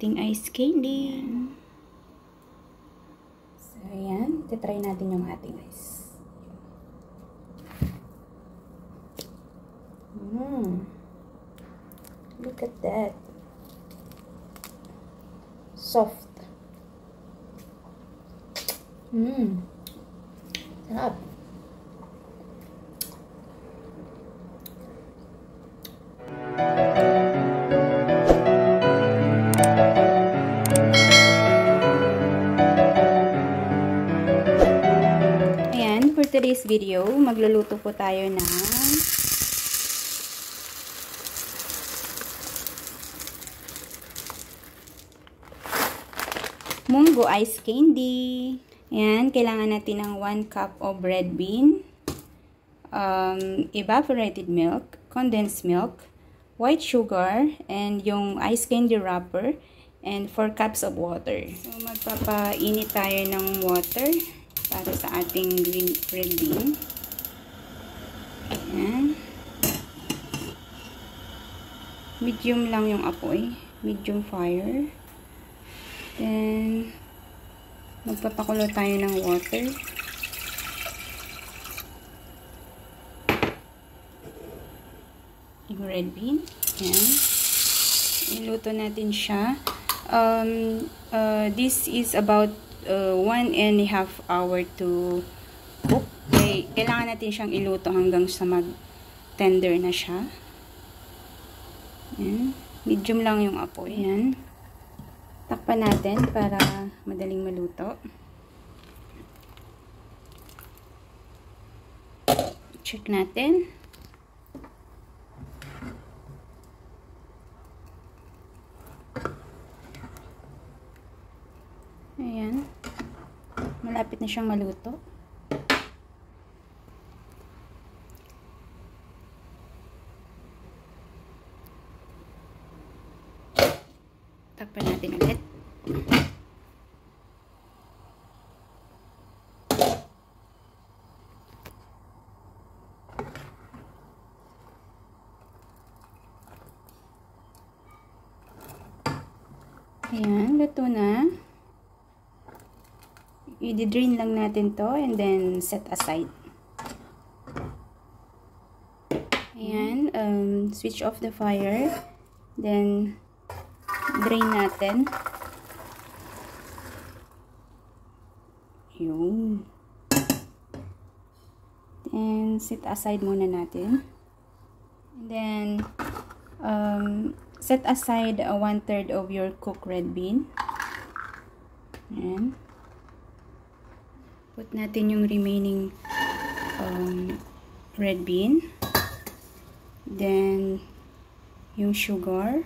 ating ice candy. So, ayan. Titry natin yung ating ice. Mmm. Look at that. Soft. Mmm. Sarap. Today's video, magluluto po tayo ng Munggo ice candy. Ayan, kailangan natin ng 1 cup of red bean, um, evaporated milk, condensed milk, white sugar, and yung ice candy wrapper, and 4 cups of water. So, magpapainit tayo ng water para sa ating green red bean. Ayan. Medium lang yung apoy. Medium fire. Then, magpapakulo tayo ng water. Yung red bean. Ayan. Iluto natin siya. Um, uh, this is about uh, one and a half hour to cook. Okay, kailangan natin siyang iluto hanggang sa mag-tender na siya. Ayan. Medium lang yung apoy. Ayan. Takpan natin para madaling maluto. Check natin. Ayan. Malapit na siyang maluto. Takpan natin ulit. Ayan, luto na. I-drain lang natin to and then set aside. Ayan, um, switch off the fire. Then, drain natin. Yun. Then, set aside muna natin. And then, um, set aside a one-third of your cooked red bean. Ayan. Put natin yung remaining um, red bean. Then, yung sugar.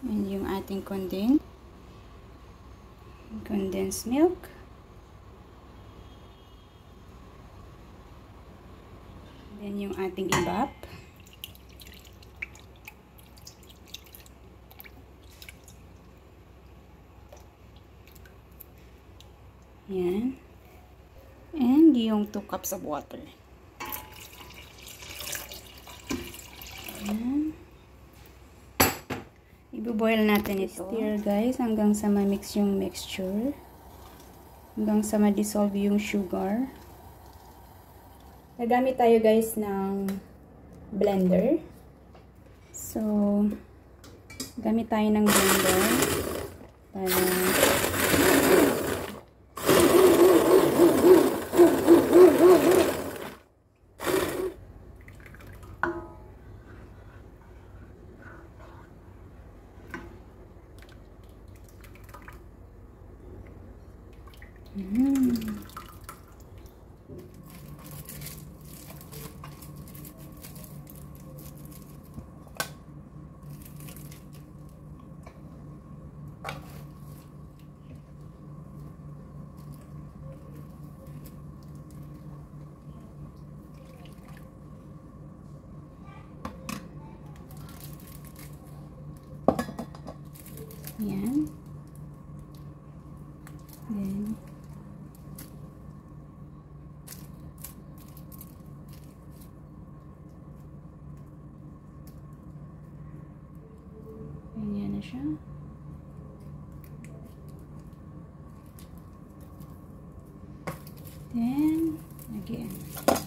And yung ating condensed. Condensed milk. Then yung ating ibap. Yan. And yung 2 cups of water. Yan. Ibo-boil natin ito. Stir guys hanggang sa ma-mix yung mixture. Hanggang sa ma-dissolve yung sugar. Nagamit tayo guys ng blender. So, gamit tayo ng blender para Yeah. Again.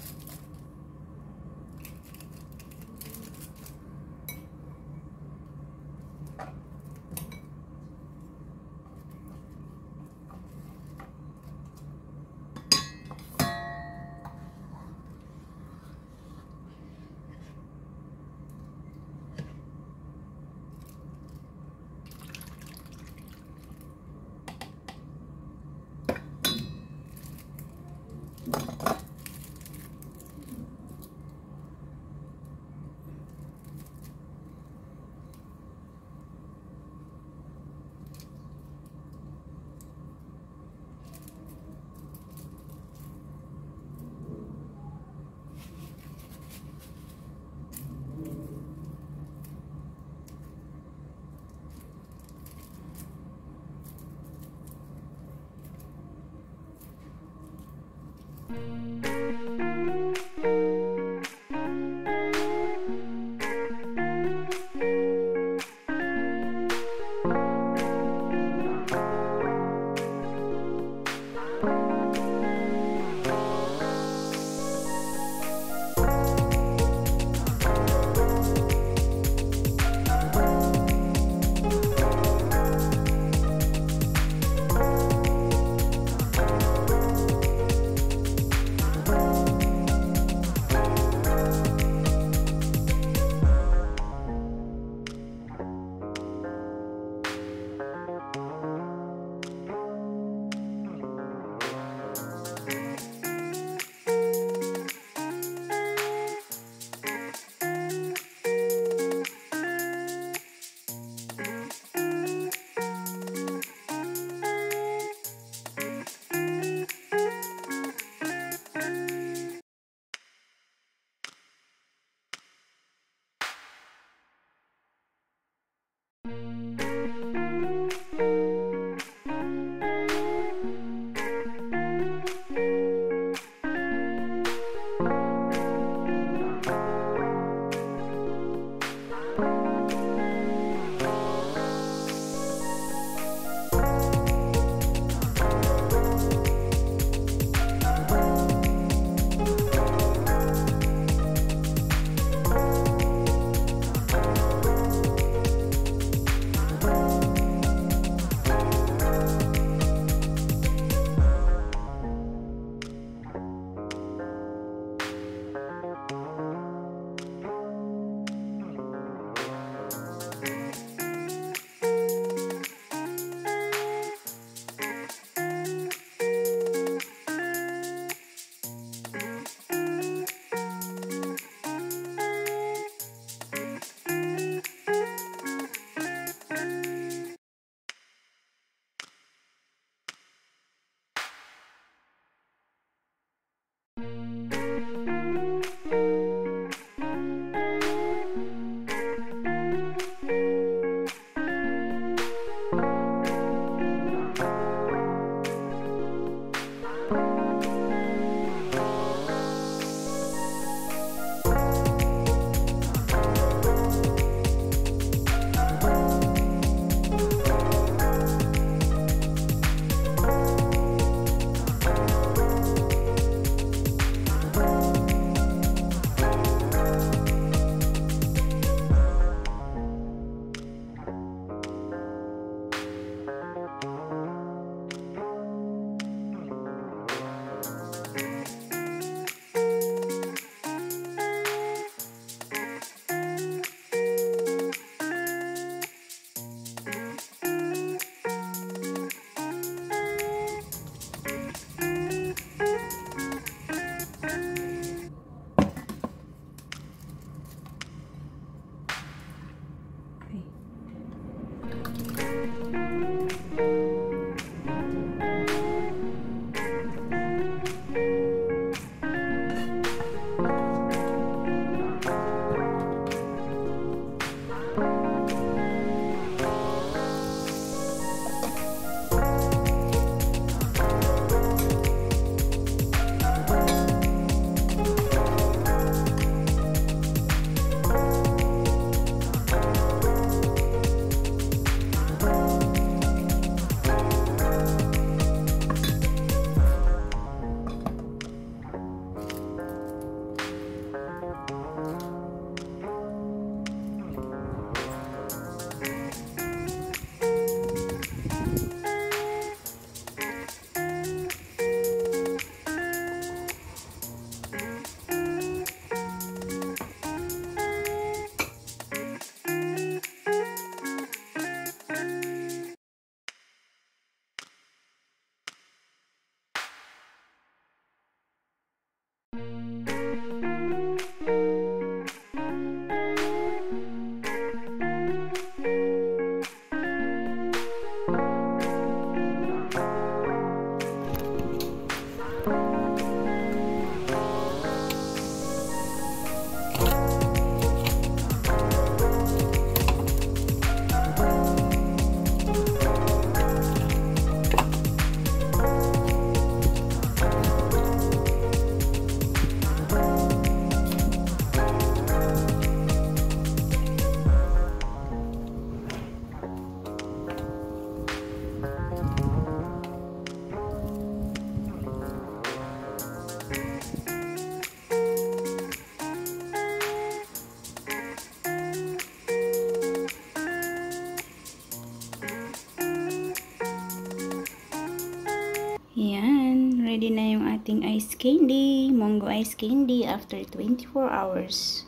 candy. Mango ice candy after 24 hours.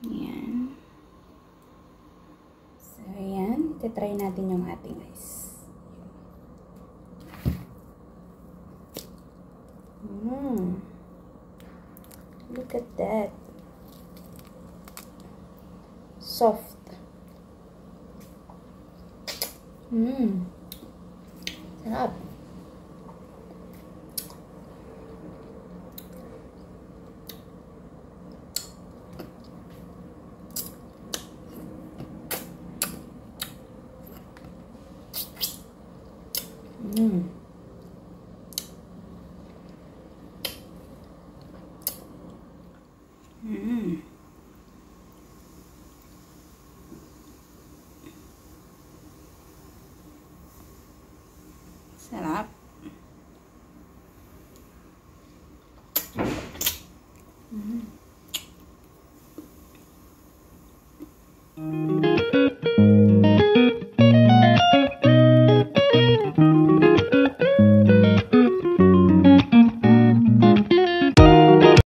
Ayan. So, ayan. Titry natin yung ating ice. Mmm. Look at that. Soft. Mmm. Sarap. Mmm. Mmm. Sarap.